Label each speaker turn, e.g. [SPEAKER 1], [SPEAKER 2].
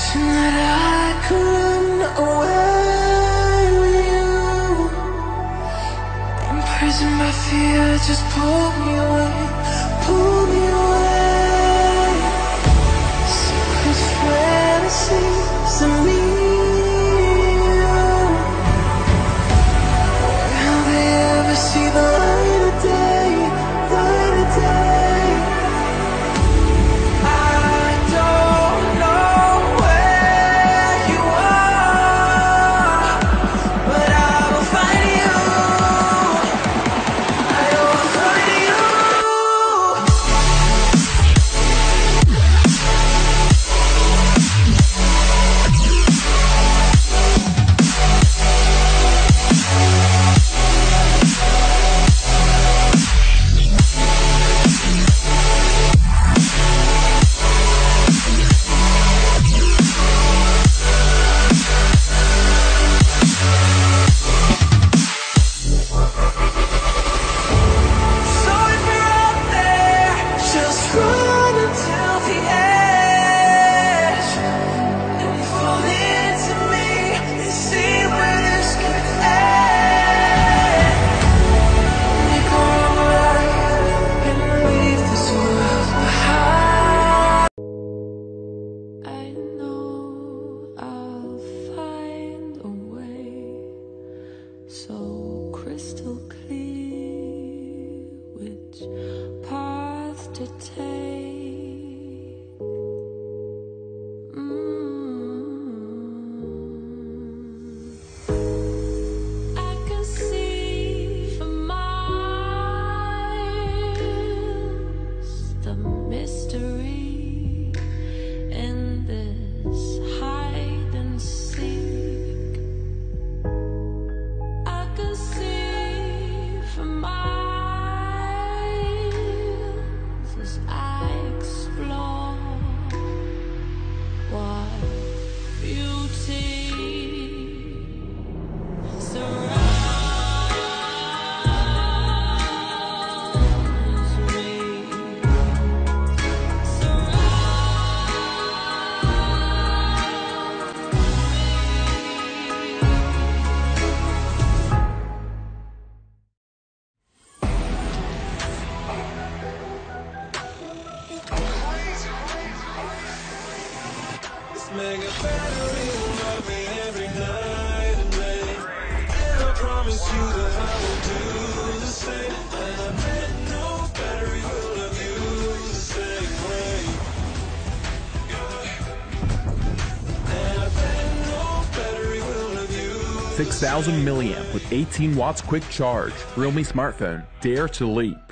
[SPEAKER 1] Wishing that I could run away with you Imprisoned by fear, just pull me away, pull me away. Secret fantasies me path to take.
[SPEAKER 2] Battery will love me every night and day. And I promise you that I will do the same. And I bet no battery will love you the same way. And I bet no battery will love you.
[SPEAKER 3] 6000 milliamp with 18 watts quick charge. Realme smartphone. Dare to leap.